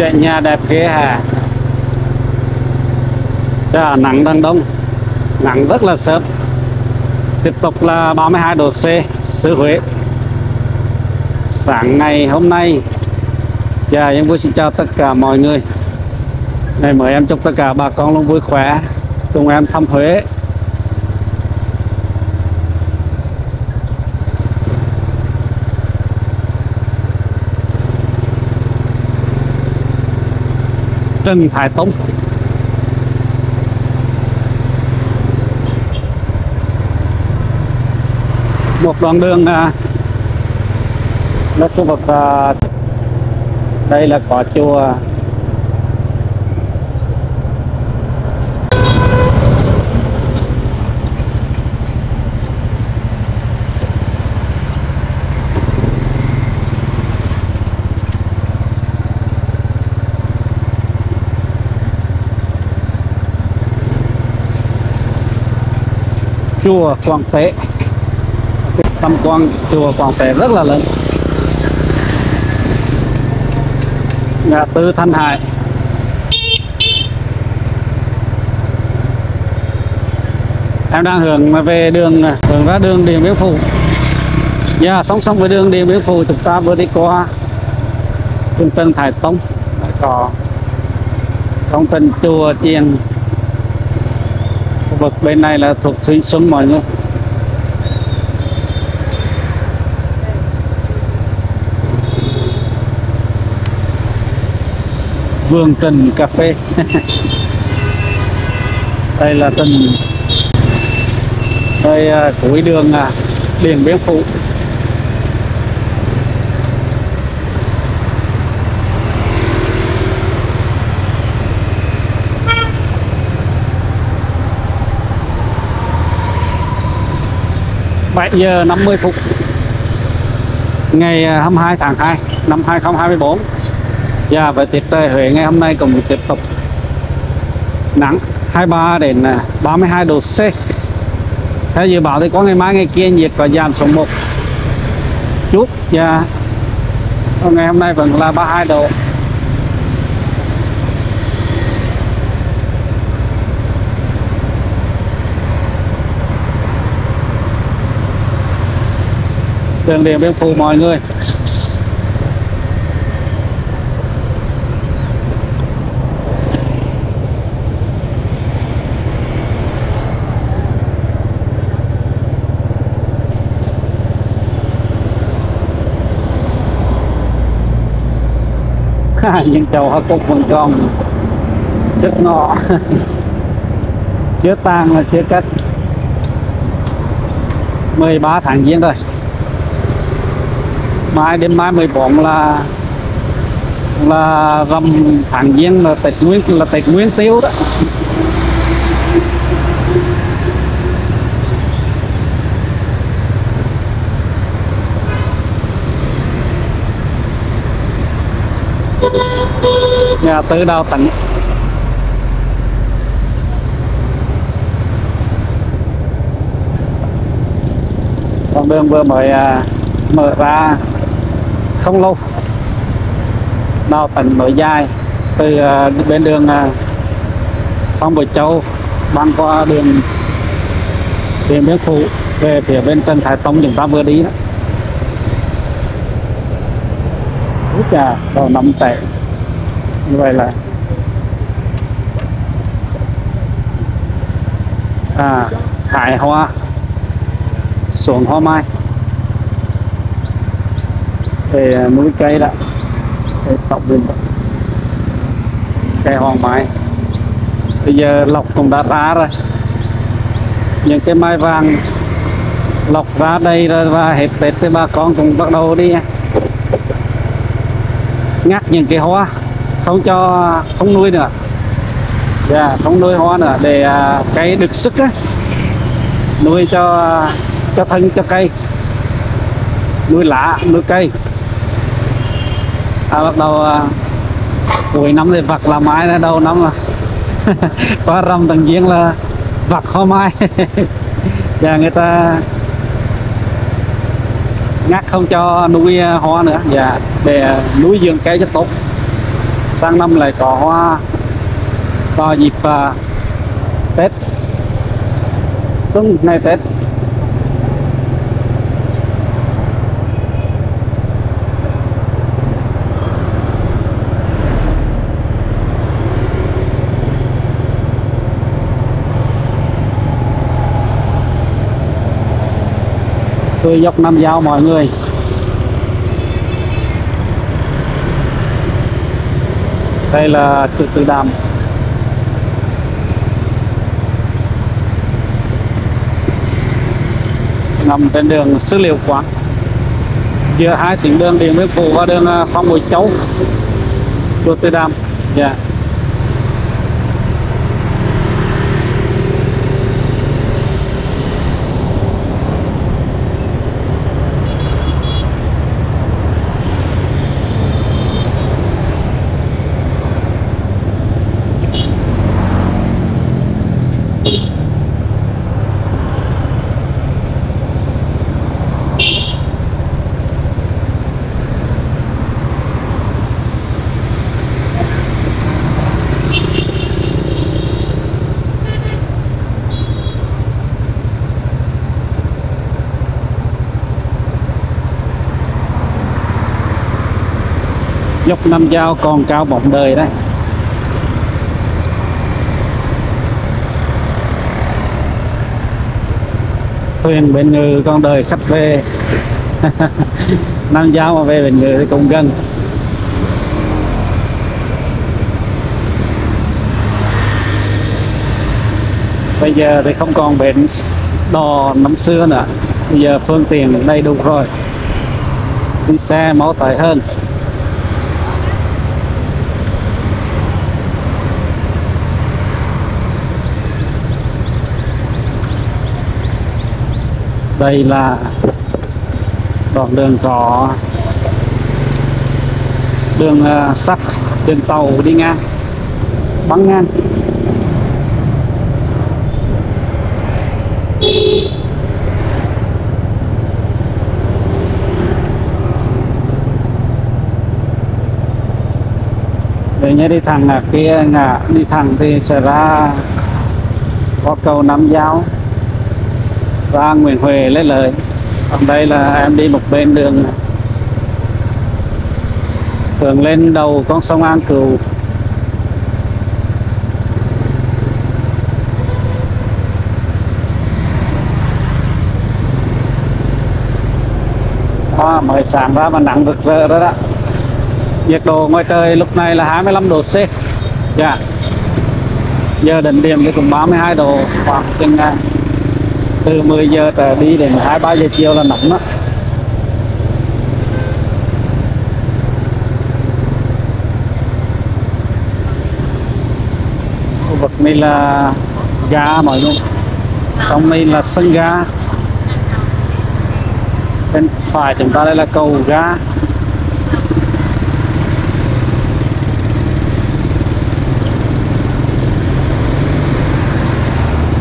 chuyện nhà đẹp ghê hà. Trời nắng đang đông. Nắng rất là sớm. Tiếp tục là 32 độ C xứ Huế. Sáng ngày hôm nay Dạ, em vui xin chào tất cả mọi người. Ngày mới em chúc tất cả bà con luôn vui khỏe Cùng em thăm Huế. Trần Thái Tông một đoạn đường à, là khu vực à, đây là có chùa. Chùa Quảng Tế. Tham quan chùa Quảng Tế rất là lớn. Ngã tư Thanh Hải. Em đang hướng về đường hướng ra đường Điện Biên Phủ. Và yeah, song song với đường Điện Biên Phủ chúng ta vừa đi qua trung tâm Thái Tông. Có công trình chùa chiền vực bên này là thuộc Thụy Xuân mọi người. Vườn Trình Cà Phê. Đây là tình Đây à, cuối đường à, Điện Biên Phụ. 7 giờ 50 phút. Ngày à, 22 tháng 2 năm 2024 và về tiết trời Huế ngày hôm nay cũng tiếp tục nắng 23 đến à, 32 độ C. Theo dự báo thì có ngày mai ngày kia nhiệt và giảm xuống một chút. Dạ, và ngày hôm nay vẫn là 32 độ. Đường điện biên phủ, mọi người. Những chầu hoa cúc vẫn còn rất ngọ chưa tan là chưa cách 13 tháng giêng rồi mai, đến mai 14 là là rằm tháng giêng, là tết nguyên, là tết nguyên tiêu đó. Nhà tư đào tận con đường vừa mới à, mở ra không lâu. Nào tận nối dài từ ờ, bên đường ờ, Phong Bội Châu băng qua đường Điện Biên Phủ về phía bên Trần Thái Tông chúng ta vừa đi đó. Úi chà, đầu năm tệ. Như vậy là à hải hoa xuống hoa mai thì à, núi cây đó. Để sọc lên cây hoàng mai. Bây giờ lọc cũng đã ra rồi. Những cái mai vàng lọc ra đây rồi và hết tết thì bà con cũng bắt đầu đi. Ngắt những cái hoa. Không cho không nuôi nữa. Yeah, không nuôi hoa nữa để uh, cây được sức á. Nuôi cho cho thân cho cây. Nuôi lá nuôi cây à, bắt đầu buổi cuối năm thì vặt là mai là đầu năm là qua rằm tầng giếng là vặt hoa mai. Và người ta ngắt không cho nuôi à, hoa nữa. Và để à, nuôi dưỡng cây cho tốt. Sang năm lại có hoa vào dịp uh, Tết. Xuân ngày Tết. Tôi dốc Nam Giao mọi người. Đây là từ Từ Đàm nằm trên đường Sư Liệu Quán. Chia hai tuyến đường Điện Biên Phủ và đường à, Phong Bùi Châu. Chùa Từ Đàm. Yeah. Dốc năm giao còn cao bóng đời đấy. Thuyền bên ngư con đời khách về. Năm giao mà về bên ngư thì cũng gần. Bây giờ thì không còn bến đò năm xưa nữa. Bây giờ phương tiện đầy đủ rồi. Đi xe máu tải hơn. Đây là đoạn đường có đường à, sắt đường tàu đi ngang, băng ngang. Để nhớ đi thẳng là kia, ngã đi thẳng thì sẽ ra có cầu Nam Giao ra Nguyễn Huệ lấy lời. Còn đây là em đi một bên đường. Thường lên đầu con sông An Cửu. À, mới sáng ra mà nắng rực rỡ đó đó. Nhiệt độ ngoài trời lúc này là 25 độ C. Dạ. Giờ đỉnh điểm thì cũng 32 độ khoảng chừng à, từ 10 giờ trở đi đến 2 3 giờ chiều là nóng đó. Khu vực này là ga mọi người. Trong này là sân ga. Bên phải chúng ta đây là cầu ga.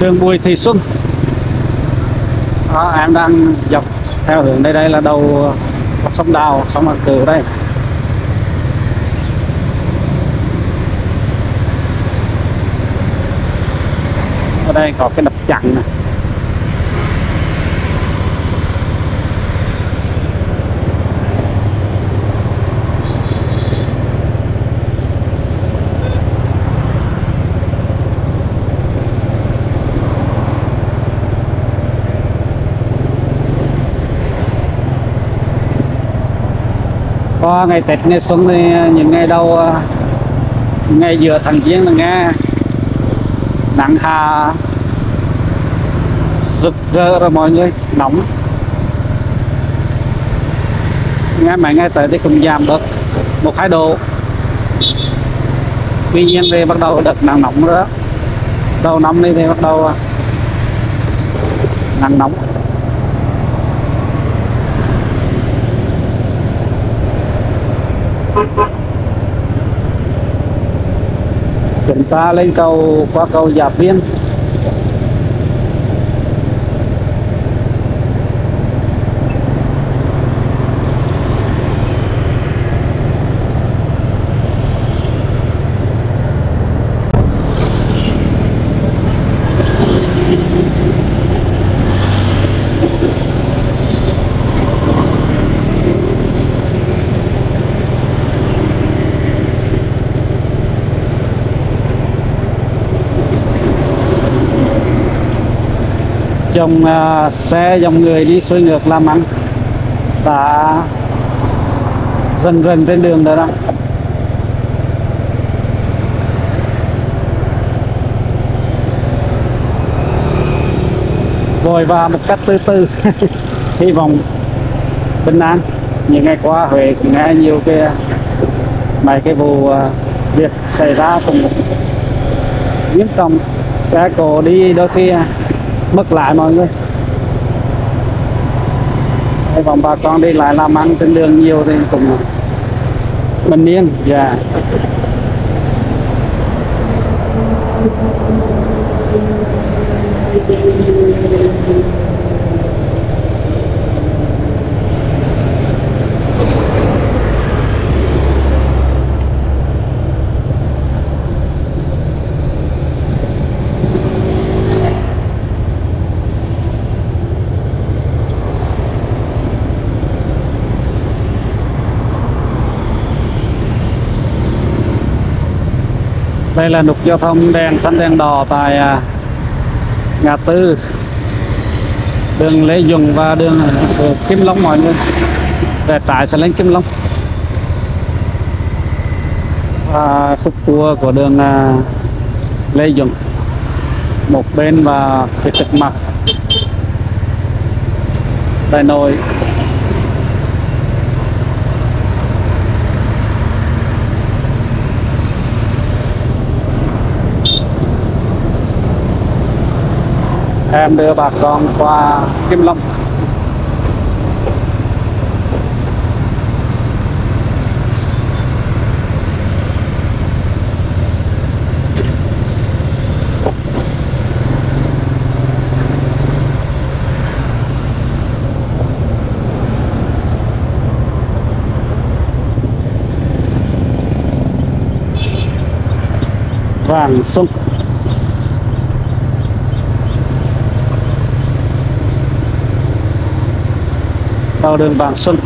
Đường Bùi Thị Xuân đó, em đang dọc theo hướng đây đây là đầu sông đào sông mặt cửu đây. Ở đây có cái đập chặn này có ngày Tết, ngày xuân thì những ngày đầu à, ngày giữa tháng giêng là nghe nắng hà rực rỡ rồi mọi người, nóng. Nghe mấy ngày tới thì cũng giảm được một hai độ. Tuy nhiên thì bắt đầu đợt nắng nóng nữa. Đầu năm đi thì bắt đầu à, nắng nóng chúng ta lên cầu qua cầu Giáp Viên dòng uh, xe dòng người đi xuôi ngược làm ăn. Đã dần dần trên đường rồi đó. Vội và một cách từ từ. Hy vọng bình an. Những ngày qua Huế cũng nghe nhiều cái mấy cái vụ uh, việc xảy ra cũng nghiêm trọng. Xe cổ đi đôi khi à, mất lại mọi người. Hy vọng bà con đi lại làm ăn trên đường nhiều thì cũng bình yên dạ. Đây là nút giao thông đèn xanh đèn đỏ tại à, ngã tư. Đường Lê Dùng và đường, Kim Long mọi người. Về trái sẽ lên Kim Long. Và khúc cua của đường à, Lê Dùng một bên và phía trực mặt. Đại Nội. Em đưa bà con qua Kim Long Vàng sông. Đầu đường Vạn Xuân.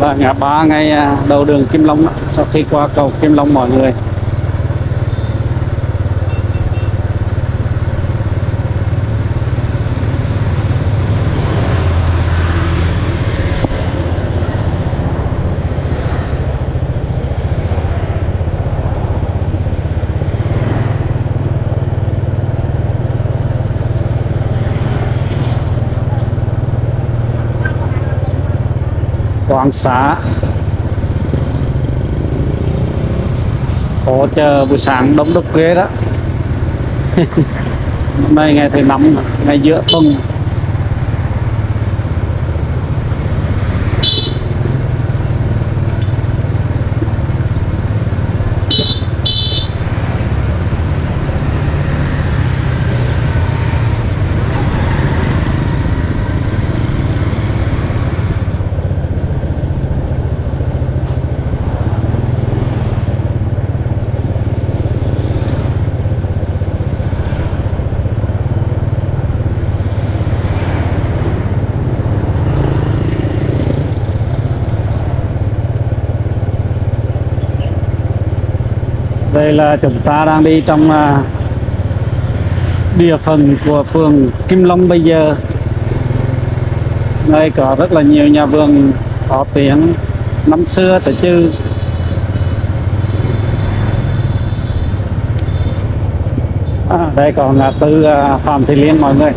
Là ngã ba ngay à, đầu đường Kim Long sau khi qua cầu Kim Long, mọi người quán xá. Hỗ trợ buổi sáng đông đúc ghê đó. Hôm nay ngày thứ năm ngày giữa tuần. Đây là chúng ta đang đi trong à, địa phận của phường Kim Long bây giờ. Đây có rất là nhiều nhà vườn có tiếng năm xưa từ chư. À, đây còn ngã tư à, Phạm Thị Liên mọi người.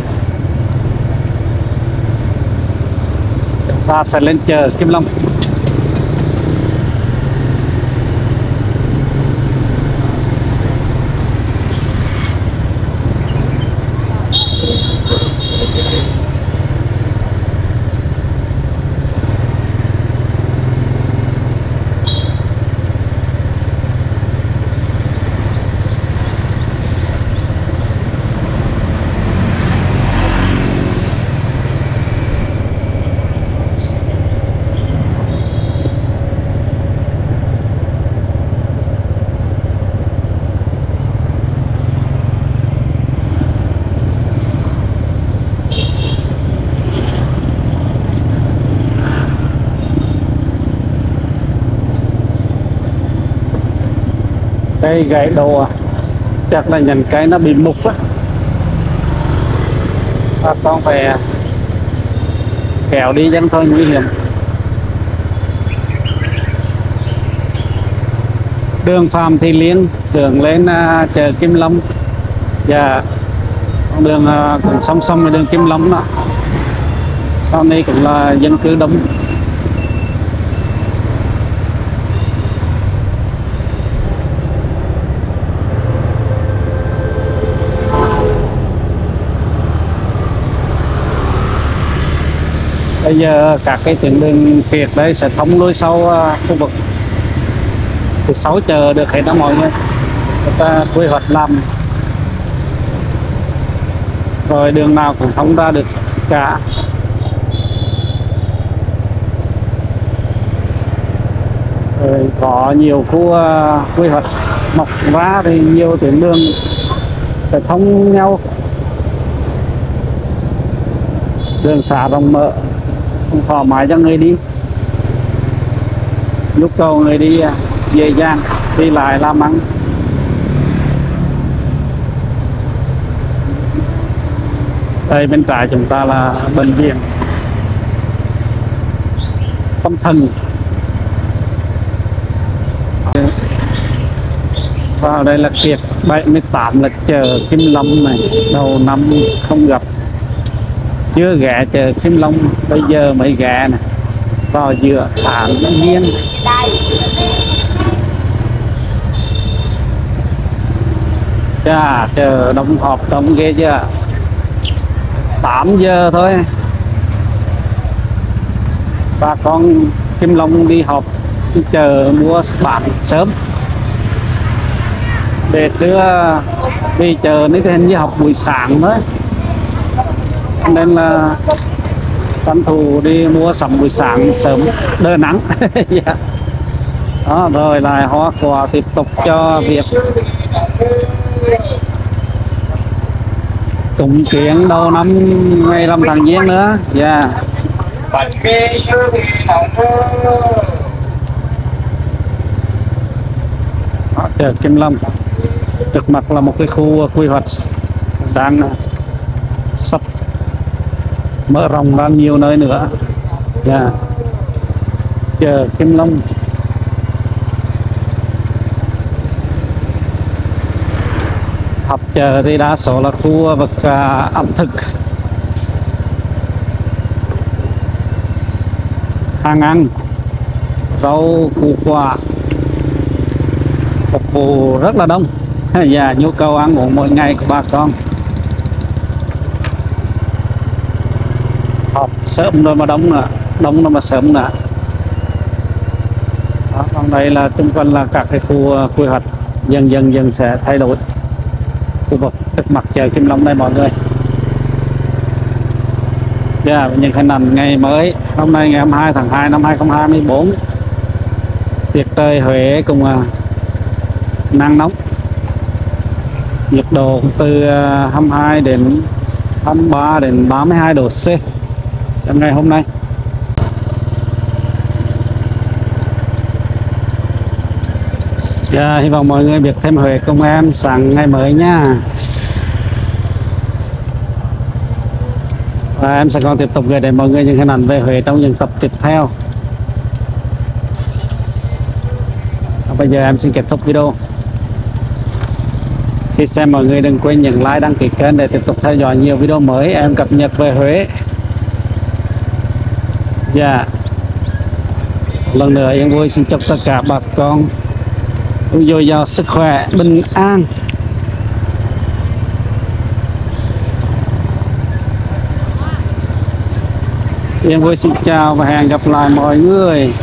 Ta sẽ lên chờ Kim Long. Cây gãy đồ à. Chắc là nhành cái nó bị mục á. Bà con phải kéo đi dân thôi nguy hiểm. Đường Phạm Thị Liên đường lên uh, chợ Kim Long. Dạ, Và đường uh, cũng song song với đường Kim Long đó. Sau này cũng là dân cư đông. Bây giờ các cái tuyến đường kiệt đây sẽ thông lối sau à, khu vực. Từ 6 giờ được hết đó mọi người. Người ta quy hoạch làm. Rồi đường nào cũng thông ra được cả. Rồi có nhiều khu uh, quy hoạch mọc ra thì nhiều tuyến đường sẽ thông nhau. Đường xả rộng mở cũng thoải mái cho người đi. Lúc cầu người đi à, dễ dàng, đi lại làm ăn đây, bên trái chúng ta là bệnh viện. Tâm thần. Vào đây là kiệt 78 là chờ Kim Long này, đầu năm không gặp chưa gà chờ Kim Long bây giờ mấy gà nè. Vào giữa tháng nhiên Chà, chờ đông họp đông ghê chưa? 8 giờ thôi. Bà con Kim Long đi họp chờ mua bán sớm. Để đưa đi chờ nếu hình như học buổi sáng thôi nên là tranh thủ đi mua sắm buổi sáng sớm. Đỡ nắng. Yeah. Dạ. đó, rồi lại hoa quả tiếp tục cho việc cúng kiến đầu năm ngày làm tháng giêng nữa. Dạ. Yeah. chợ Kim Long. Trước mặt là một cái khu quy hoạch đang sắp mở rộng ra nhiều nơi nữa. Dạ. Chờ Kim Long. Học chờ thì đa số là khu vực à, ẩm thực. Hàng ăn, rau, củ quả. Phục vụ rất là đông. Và dạ, nhu cầu ăn uống mỗi ngày của bà con. Họp sớm rồi mà đóng nữa đóng rồi mà sớm nữa đó, còn đây là Chung quanh là các cái khu ờ, quy hoạch dần dần dần sẽ thay đổi. Khu vực trước mặt trời Kim Long đây mọi người. Yeah, những hình ảnh ngày mới hôm nay ngày 22 tháng 2 năm 2024 tiệc trời Huế cùng ờ, nắng nóng. Nhiệt độ từ ờ, 22 đến 23 đến 32 độ C trong ngày hôm nay. Yeah, dạ, hy vọng mọi người biết thêm Huế cùng em sáng ngày mới nha. Và em sẽ còn tiếp tục gửi đến mọi người những hình ảnh về Huế trong những tập tiếp theo. Và Bây giờ em xin kết thúc video. Khi xem mọi người đừng quên nhấn like đăng ký kênh để tiếp tục theo dõi nhiều video mới em cập nhật về Huế Dạ. Lần nữa em vui xin chúc tất cả bà con dồi dào sức khỏe bình an Yên vui xin chào và hẹn gặp lại mọi người